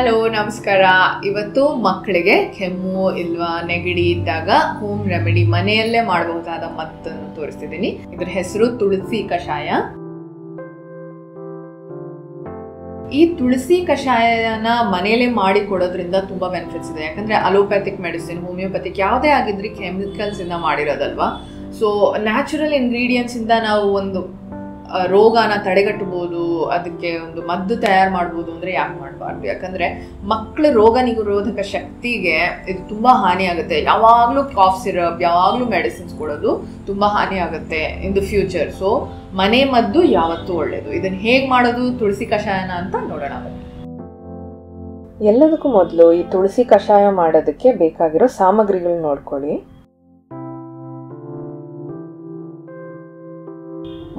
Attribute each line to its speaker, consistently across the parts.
Speaker 1: Hello, ನಮಸ್ಕಾರ. ಇವತ್ತು ಮಕ್ಕಳಿಗೆ ಕೆಮ್ಮು ಇಲ್ವಾ, ನೆಗಡಿ ಇದ್ದಾಗ ಹೋಮ್ ರೆಮಿಡಿ ಮನೆಯಲ್ಲೇ ಮಾಡಬಹುದಾದ ಮತ್ತನ್ನು ತೋರಿಸ್ತಿದ್ದೀನಿ. ಇದ್ರ ಹೆಸರು ತುಳಸಿ ಕಷಾಯ. ಈ ತುಳಸಿ ಕಷಾಯನ ಮನೆಯಲ್ಲೇ ಮಾಡಿ ಕೊಡೋದ್ರಿಂದ ತುಂಬಾ ಬೆನಿಫಿಟ್ಸ್ ಇದೆ. ಯಾಕಂದ್ರೆ ಅಲೋಪ್ಯಾಥಿಕ್ ಮೆಡಿಸಿನ್ ಹೋಮಿಯೋಪ್ಯಾಥಿಕ್ ಯಾವುದೇ ಆಗಿದ್ರೆ ಕೆಮಿಕಲ್ಸ್ ಇಂದ ಮಾಡಿರೋದಲ್ವಾ? ಸೊ ನ್ಯಾಚುರಲ್ ಇಂಗ್ರೀಡಿಯೆಂಟ್ಸ್ ಇಂದ ನಾವು ಒಂದು ರೋಗನ ತಡೆಗಟ್ಟಬಹುದು, ಅದಕ್ಕೆ ಒಂದು ಮದ್ದು ತಯಾರು ಮಾಡ್ಬೋದು ಅಂದ್ರೆ ಯಾಕೆ ಮಾಡಬಾರ್ದು? ಯಾಕಂದ್ರೆ ಮಕ್ಕಳ ರೋಗ ನಿರೋಧಕ ಶಕ್ತಿಗೆ ಇದು ತುಂಬಾ ಹಾನಿ ಆಗುತ್ತೆ. ಯಾವಾಗಲೂ ಕಾಫ್ ಸಿರಪ್ ಯಾವಾಗಲೂ ಮೆಡಿಸಿನ್ಸ್ ಕೊಡೋದು ತುಂಬಾ ಹಾನಿ ಆಗುತ್ತೆ ಇನ್ ದ ಫ್ಯೂಚರ್ ಸೊ ಮನೆ ಮದ್ದು ಯಾವತ್ತೂ ಒಳ್ಳೇದು. ಇದನ್ನ ಹೇಗೆ ಮಾಡೋದು? ತುಳಸಿ ಕಷಾಯನ ಅಂತ ನೋಡೋಣ
Speaker 2: ಎಲ್ಲದಕ್ಕೂ ಮೊದಲು ಈ ತುಳಸಿ ಕಷಾಯ ಮಾಡೋದಕ್ಕೆ ಬೇಕಾಗಿರೋ ಸಾಮಗ್ರಿಗಳು ನೋಡ್ಕೊಳ್ಳಿ.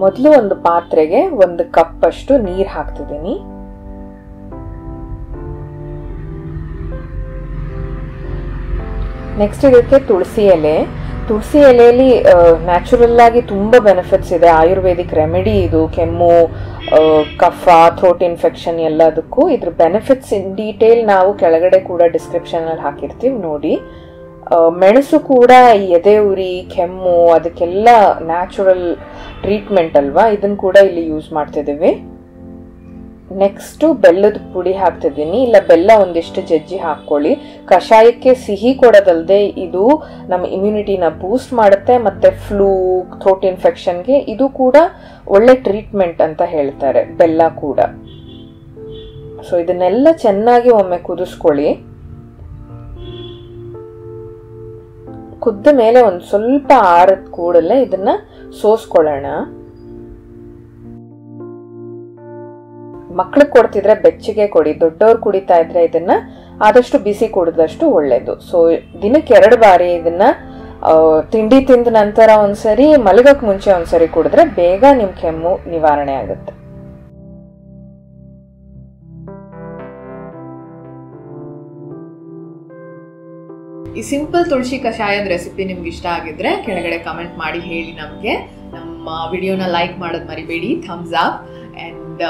Speaker 2: ಮೊದಲು ಒಂದು ಪಾತ್ರೆಗೆ ಒಂದು ಕಪ್ ಅಷ್ಟು ನೀರು ಹಾಕ್ತಿದ್ದೀನಿ. ನೆಕ್ಸ್ಟ್ ಇದಕ್ಕೆ ತುಳಸಿ ಎಲೆ. ತುಳಸಿ ಎಲೆಯಲ್ಲಿ ನ್ಯಾಚುರಲ್ ಆಗಿ ತುಂಬ ಬೆನಿಫಿಟ್ಸ್ ಇದೆ. ಆಯುರ್ವೇದಿಕ್ ರೆಮಿಡಿ ಇದು, ಕೆಮ್ಮು ಕಫ ಥ್ರೋಟ್ ಇನ್ಫೆಕ್ಷನ್ ಎಲ್ಲದಕ್ಕೂ. ಇದ್ರ ಬೆನಿಫಿಟ್ಸ್ ಇನ್ ಡೀಟೇಲ್ ನಾವು ಕೆಳಗಡೆ ಕೂಡ ಡಿಸ್ಕ್ರಿಪ್ಷನಲ್ಲಿ ಹಾಕಿರ್ತೀವಿ, ನೋಡಿ. ಮೆಣಸು ಕೂಡ ಈ ಎದೆ ಉರಿ, ಕೆಮ್ಮು, ಅದಕ್ಕೆಲ್ಲ ನ್ಯಾಚುರಲ್ ಟ್ರೀಟ್ಮೆಂಟ್ ಅಲ್ವಾ? ಇದನ್ನು ಕೂಡ ಇಲ್ಲಿ ಯೂಸ್ ಮಾಡ್ತಿದ್ದೀವಿ. ನೆಕ್ಸ್ಟು ಬೆಲ್ಲದ ಪುಡಿ ಹಾಕ್ತಿದ್ದೀನಿ. ಇಲ್ಲ, ಬೆಲ್ಲ ಒಂದಿಷ್ಟು ಜಜ್ಜಿ ಹಾಕ್ಕೊಳ್ಳಿ. ಕಷಾಯಕ್ಕೆ ಸಿಹಿ ಕೊಡೋದಲ್ಲದೆ ಇದು ನಮ್ಮ ಇಮ್ಯುನಿಟಿನ ಬೂಸ್ಟ್ ಮಾಡುತ್ತೆ, ಮತ್ತೆ ಫ್ಲೂ ಥ್ರೋಟ್ ಇನ್ಫೆಕ್ಷನ್ಗೆ ಇದು ಕೂಡ ಒಳ್ಳೆ ಟ್ರೀಟ್ಮೆಂಟ್ ಅಂತ ಹೇಳ್ತಾರೆ, ಬೆಲ್ಲ ಕೂಡ. ಸೊ ಇದನ್ನೆಲ್ಲ ಚೆನ್ನಾಗಿ ಒಮ್ಮೆ ಕುದಿಸ್ಕೊಳ್ಳಿ. ಕುದ್ದ ಮೇಲೆ ಒಂದು ಸ್ವಲ್ಪ ಆರದ ಕೂಡಲೇ ಇದನ್ನ ಸೋಸ್ಕೊಳ್ಳೋಣ. ಮಕ್ಳಿಗೆ ಕೊಡ್ತಿದ್ರೆ ಬೆಚ್ಚಗೆ ಕೊಡಿ, ದೊಡ್ಡವ್ರು ಕುಡಿತಾ ಇದ್ರೆ ಇದನ್ನ ಆದಷ್ಟು ಬಿಸಿ ಕುಡಿದಷ್ಟು ಒಳ್ಳೇದು. ಸೊ ದಿನಕ್ಕೆ ಎರಡು ಬಾರಿ ಇದನ್ನ ತಿಂಡಿ ತಿಂದ ನಂತರ ಒಂದ್ಸರಿ, ಮಲಗಕ್ ಮುಂಚೆ ಒಂದ್ಸರಿ ಕುಡಿದ್ರೆ ಬೇಗ ನಿಮ್ ಕೆಮ್ಮು ನಿವಾರಣೆ ಆಗುತ್ತೆ.
Speaker 1: ಈ ಸಿಂಪಲ್ ತುಳಸಿ ಕಷಾಯದ ರೆಸಿಪಿ ನಿಮ್ಗೆ ಇಷ್ಟ ಆಗಿದ್ರೆ ಕೆಳಗಡೆ ಕಮೆಂಟ್ ಮಾಡಿ ಹೇಳಿ ನಮಗೆ. ನಮ್ಮ ವಿಡಿಯೋನ ಲೈಕ್ ಮಾಡೋದು ಮರಿಬೇಡಿ ಥಮ್ಸ್ ಅಪ್ ಆ್ಯಂಡ್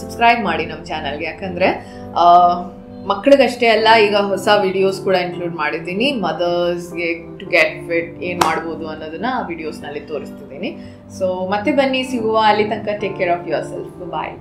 Speaker 1: ಸಬ್ಸ್ಕ್ರೈಬ್ ಮಾಡಿ ನಮ್ಮ ಚಾನಲ್ಗೆ ಯಾಕಂದರೆ ಮಕ್ಕಳಿಗಷ್ಟೇ ಅಲ್ಲ, ಈಗ ಹೊಸ ವಿಡಿಯೋಸ್ ಕೂಡ ಇನ್ಕ್ಲೂಡ್ ಮಾಡಿದ್ದೀನಿ. ಮದರ್ಸ್ಗೆ ಟು ಗೆಟ್ ಫಿಟ್ ಏನು ಮಾಡ್ಬೋದು ಅನ್ನೋದನ್ನ ವಿಡಿಯೋಸ್ನಲ್ಲಿ ತೋರಿಸ್ತಿದ್ದೀನಿ. ಸೊ ಮತ್ತೆ ಬನ್ನಿ ಸಿಗುವ ಅಲ್ಲಿ ತನಕ. Take care of yourself bye